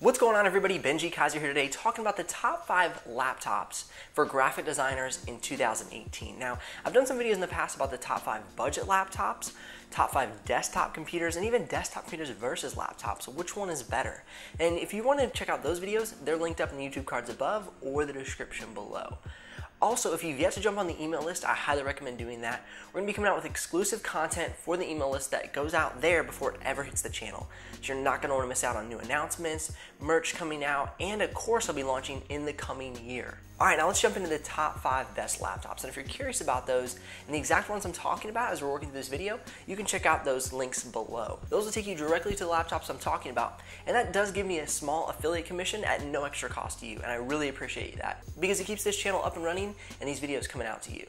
What's going on everybody? Ben G Kaiser here today talking about the top five laptops for graphic designers in 2018. Now, I've done some videos in the past about the top five budget laptops, top five desktop computers, and even desktop computers versus laptops. Which one is better? And if you want to check out those videos, they're linked up in the YouTube cards above or the description below. Also, if you've yet to jump on the email list, I highly recommend doing that. We're to be coming out with exclusive content for the email list that goes out there before it ever hits the channel. So you're not want to miss out on new announcements, merch coming out, and a course I'll be launching in the coming year. All right, now let's jump into the top five best laptops. And if you're curious about those and the exact ones I'm talking about as we're working through this video, you can check out those links below. Those will take you directly to the laptops I'm talking about. And that does give me a small affiliate commission at no extra cost to you. And I really appreciate that because it keeps this channel up and running and these videos coming out to you.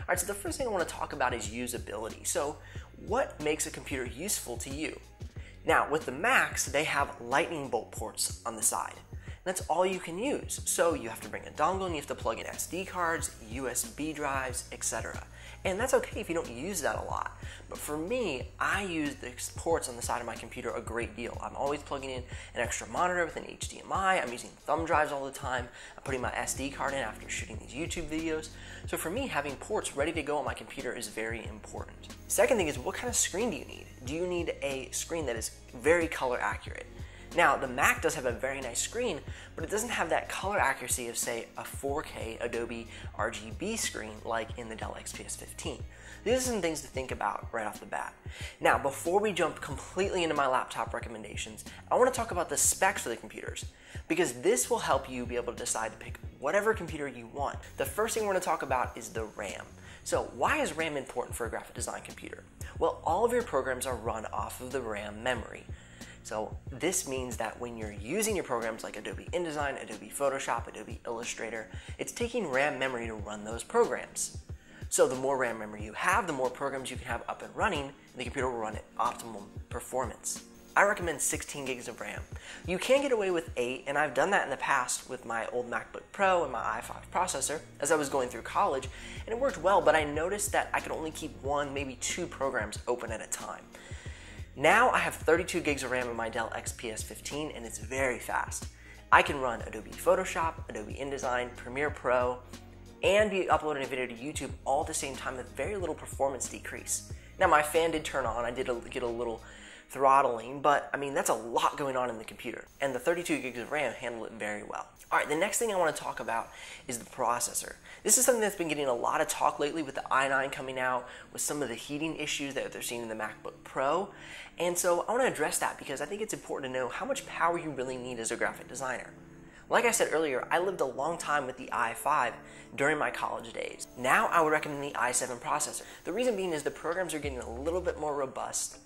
All right, so the first thing I want to talk about is usability. So what makes a computer useful to you? Now, with the Macs, they have lightning bolt ports on the side. That's all you can use. So you have to bring a dongle and you have to plug in SD cards, USB drives, etc. And that's okay if you don't use that a lot. But for me, I use the ports on the side of my computer a great deal. I'm always plugging in an extra monitor with an HDMI. I'm using thumb drives all the time. I'm putting my SD card in after shooting these YouTube videos. So for me, having ports ready to go on my computer is very important. Second thing is what kind of screen do you need? Do you need a screen that is very color accurate? Now, the Mac does have a very nice screen, but it doesn't have that color accuracy of, say, a 4K Adobe RGB screen like in the Dell XPS 15. These are some things to think about right off the bat. Now, before we jump completely into my laptop recommendations, I want to talk about the specs for the computers because this will help you be able to decide to pick whatever computer you want. The first thing we're going to talk about is the RAM. So, why is RAM important for a graphic design computer? Well, all of your programs are run off of the RAM memory. So this means that when you're using your programs like Adobe InDesign, Adobe Photoshop, Adobe Illustrator, it's taking RAM memory to run those programs. So the more RAM memory you have, the more programs you can have up and running, and the computer will run at optimum performance. I recommend 16 gigs of RAM. You can get away with 8, and I've done that in the past with my old MacBook Pro and my i5 processor as I was going through college, and it worked well, but I noticed that I could only keep one, maybe two programs open at a time. Now I have 32 gigs of RAM in my Dell XPS 15 and it's very fast. I can run Adobe Photoshop, Adobe InDesign, Premiere Pro, and be uploading a video to YouTube all at the same time with very little performance decrease. Now my fan did turn on, I did get a little throttling, but I mean, that's a lot going on in the computer. And the 32 gigs of RAM handle it very well. All right, the next thing I want to talk about is the processor. This is something that's been getting a lot of talk lately with the i9 coming out, with some of the heating issues that they're seeing in the MacBook Pro. And so I want to address that because I think it's important to know how much power you really need as a graphic designer. Like I said earlier, I lived a long time with the i5 during my college days. Now I would recommend the i7 processor. The reason being is the programs are getting a little bit more robust,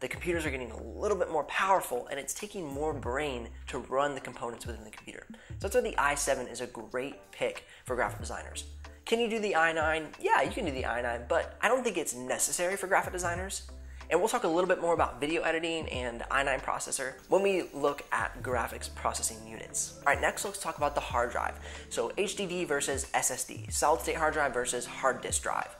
the computers are getting a little bit more powerful and it's taking more brain to run the components within the computer. So that's why the i7 is a great pick for graphic designers. Can you do the i9? Yeah, you can do the i9, but I don't think it's necessary for graphic designers. And we'll talk a little bit more about video editing and i9 processor when we look at graphics processing units. All right, next let's talk about the hard drive. So HDD versus SSD, solid state hard drive versus hard disk drive.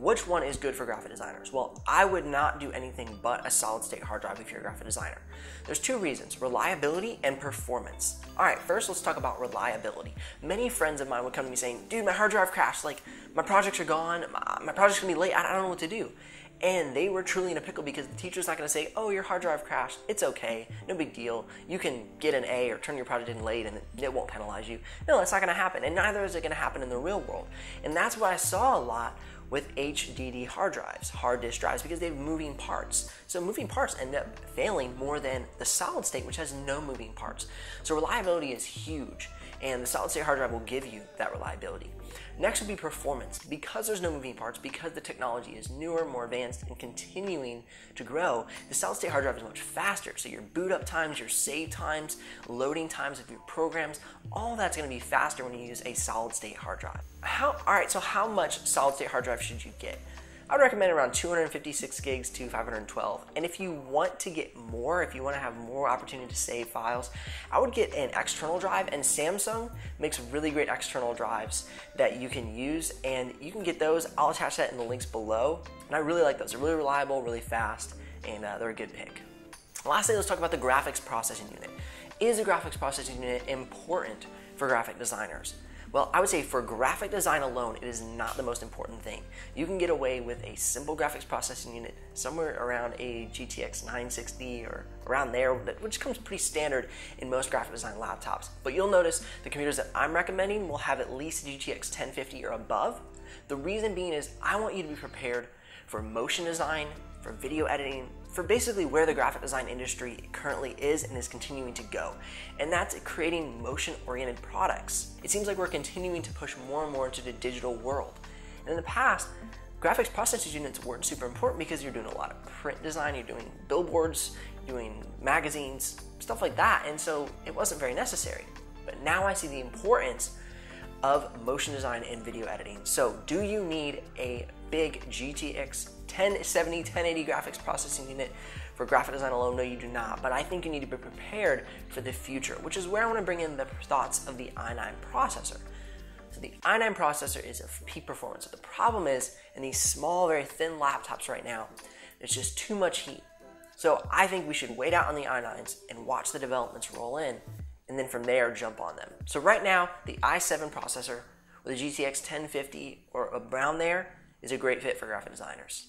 Which one is good for graphic designers? Well, I would not do anything but a solid state hard drive if you're a graphic designer. There's two reasons, reliability and performance. All right, first let's talk about reliability. Many friends of mine would come to me saying, dude, my hard drive crashed, like my projects are gone, my, project's gonna be late, I don't know what to do. And they were truly in a pickle because the teacher's not gonna say, oh, your hard drive crashed, it's okay, no big deal. You can get an A or turn your project in late and it won't penalize you. No, that's not gonna happen. And neither is it gonna happen in the real world. And that's what I saw a lot with HDD hard drives, hard disk drives, because they have moving parts. So moving parts end up failing more than the solid state, which has no moving parts. So reliability is huge, and the solid state hard drive will give you that reliability. Next would be performance. Because there's no moving parts, because the technology is newer, more advanced, and continuing to grow, the solid state hard drive is much faster. So your boot up times, your save times, loading times of your programs, all that's going to be faster when you use a solid state hard drive. How, all right, so how much solid state hard drive should you get? I would recommend around 256 gigs to 512. And if you want to get more, if you want to have more opportunity to save files, I would get an external drive. And Samsung makes really great external drives that you can use, and you can get those. I'll attach that in the links below. And I really like those. They're really reliable, really fast, and uh, they're a good pick. Lastly, let's talk about the graphics processing unit. Is a graphics processing unit important for graphic designers? Well, I would say for graphic design alone, it is not the most important thing. You can get away with a simple graphics processing unit somewhere around a GTX 960 or around there, which comes pretty standard in most graphic design laptops. But you'll notice the computers that I'm recommending will have at least a GTX 1050 or above. The reason being is I want you to be prepared for motion design, for video editing, for basically where the graphic design industry currently is and is continuing to go. And that's creating motion oriented products. It seems like we're continuing to push more and more into the digital world. And in the past, graphics processing units weren't super important because you're doing a lot of print design, you're doing billboards, doing magazines, stuff like that. And so it wasn't very necessary. But now I see the importance of motion design and video editing. So, do you need a big GTX 1070, 1080 graphics processing unit for graphic design alone? No, you do not. But I think you need to be prepared for the future, which is where I want to bring in the thoughts of the i9 processor. So the i9 processor is of peak performance. So the problem is in these small, very thin laptops right now, there's just too much heat. So I think we should wait out on the i9s and watch the developments roll in, and then from there jump on them. So right now, the i7 processor with a GTX 1050 or around there is a great fit for graphic designers.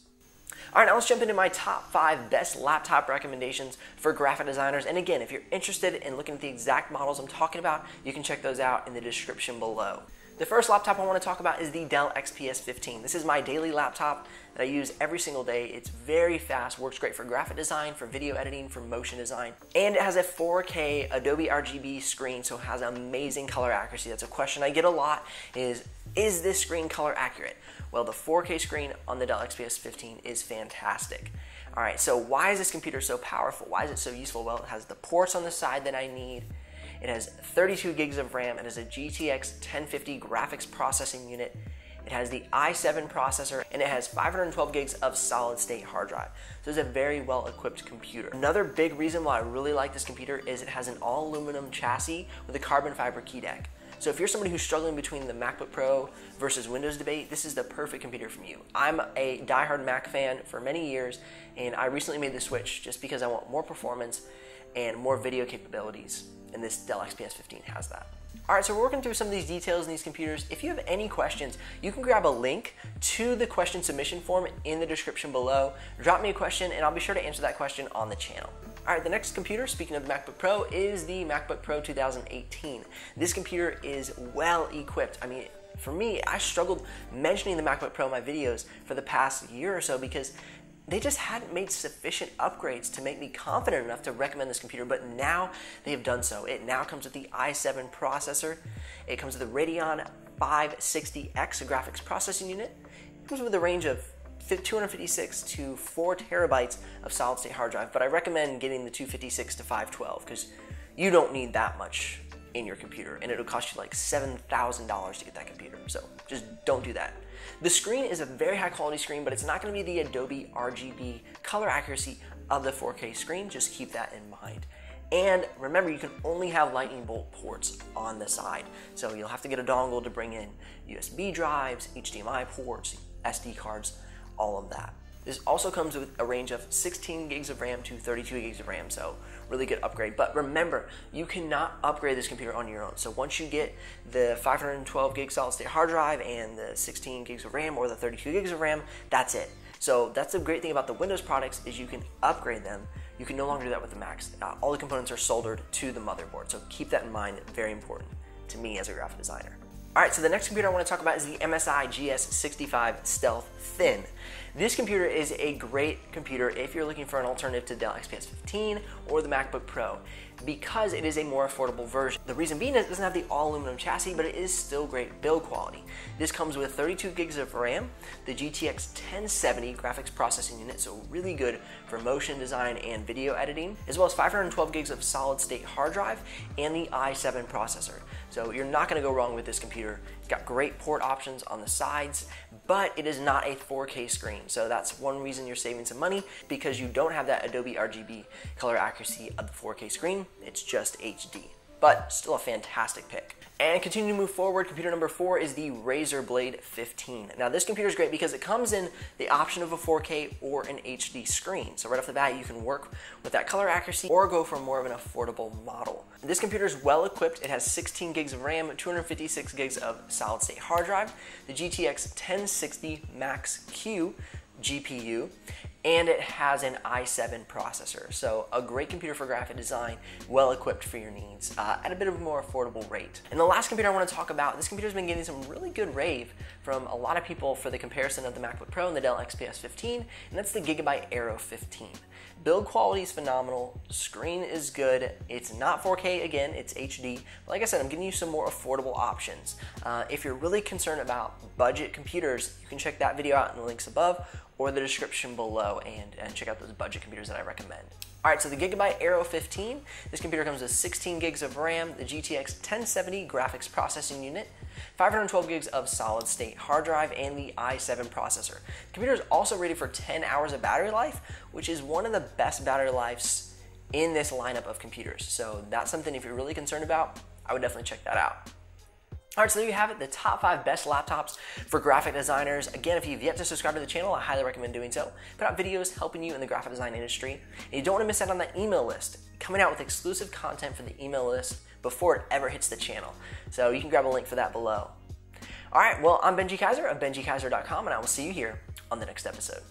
All right, now let's jump into my top five best laptop recommendations for graphic designers. And again, if you're interested in looking at the exact models I'm talking about, you can check those out in the description below. The first laptop I want to talk about is the Dell XPS 15. This is my daily laptop that I use every single day. It's very fast, works great for graphic design, for video editing, for motion design, and it has a 4K Adobe RGB screen, so it has amazing color accuracy. That's a question I get a lot is, is this screen color accurate? Well, the 4K screen on the Dell XPS 15 is fantastic. All right, so why is this computer so powerful? Why is it so useful? Well, it has the ports on the side that I need. It has 32 gigs of RAM. It has a GTX 1050 graphics processing unit. It has the i7 processor and it has 512 gigs of solid state hard drive. So it's a very well equipped computer. Another big reason why I really like this computer is it has an all aluminum chassis with a carbon fiber key deck. So if you're somebody who's struggling between the MacBook Pro versus Windows debate, this is the perfect computer for you. I'm a diehard Mac fan for many years, and I recently made the switch just because I want more performance and more video capabilities, and this Dell XPS 15 has that. All right, so we're working through some of these details in these computers. If you have any questions, you can grab a link to the question submission form in the description below. Drop me a question and I'll be sure to answer that question on the channel. All right, the next computer, speaking of the MacBook Pro, is the MacBook Pro 2018. This computer is well equipped. I mean, for me, I struggled mentioning the MacBook Pro in my videos for the past year or so because they just hadn't made sufficient upgrades to make me confident enough to recommend this computer, but now they have done so. It now comes with the i7 processor. It comes with the Radeon 560X graphics processing unit. It comes with a range of 256 to 4 terabytes of solid state hard drive, but I recommend getting the 256 to 512 because you don't need that much in your computer and it'll cost you like $7,000 to get that computer. So just don't do that. The screen is a very high quality screen, but it's not going to be the Adobe RGB color accuracy of the 4K screen. Just keep that in mind. And remember, you can only have lightning bolt ports on the side. So you'll have to get a dongle to bring in USB drives, HDMI ports, SD cards, all of that. This also comes with a range of 16 gigs of RAM to 32 gigs of RAM, so really good upgrade. But remember, you cannot upgrade this computer on your own. So once you get the 512 gig solid state hard drive and the 16 gigs of RAM or the 32 gigs of RAM, that's it. So that's the great thing about the Windows products is you can upgrade them. You can no longer do that with the Macs. Uh, all the components are soldered to the motherboard, so keep that in mind. Very important to me as a graphic designer. All right, so the next computer I want to talk about is the MSI GS65 Stealth Thin. This computer is a great computer if you're looking for an alternative to Dell XPS 15 or the MacBook Pro because it is a more affordable version. The reason being is it doesn't have the all aluminum chassis, but it is still great build quality. This comes with 32 gigs of RAM, the GTX 1070 graphics processing unit, so really good for motion design and video editing, as well as 512 gigs of solid state hard drive and the i7 processor. So you're not gonna go wrong with this computer. Got great port options on the sides, but it is not a 4K screen. So that's one reason you're saving some money because you don't have that Adobe RGB color accuracy of the 4K screen. It's just HD, but still a fantastic pick. And continue to move forward, computer number four is the Razer Blade 15. Now this computer is great because it comes in the option of a 4K or an HD screen. So right off the bat, you can work with that color accuracy or go for more of an affordable model. This computer is well equipped. It has 16 gigs of RAM, 256 gigs of solid state hard drive, the GTX 1060 Max Q GPU, and it has an i7 processor. So a great computer for graphic design, well equipped for your needs uh, at a bit of a more affordable rate. And the last computer I want to talk about, this computer's been getting some really good rave from a lot of people for the comparison of the MacBook Pro and the Dell XPS 15, and that's the Gigabyte Aero 15. Build quality is phenomenal, screen is good, it's not 4K again, it's HD. But like I said, I'm giving you some more affordable options. Uh, if you're really concerned about budget computers, you can check that video out in the links above or the description below and, and check out those budget computers that I recommend. All right, so the Gigabyte Aero 15, this computer comes with 16 gigs of RAM, the GTX 1070 graphics processing unit, 512 gigs of solid state hard drive, and the i7 processor. The computer is also rated for 10 hours of battery life, which is one of the best battery lives in this lineup of computers. So that's something if you're really concerned about, I would definitely check that out. All right, so there you have it, the top five best laptops for graphic designers. Again, if you've yet to subscribe to the channel, I highly recommend doing so. Put out videos helping you in the graphic design industry. And you don't want to miss out on that email list, coming out with exclusive content for the email list before it ever hits the channel. So you can grab a link for that below. All right, well, I'm Ben G Kaiser of BenGKaiser.com, and I will see you here on the next episode.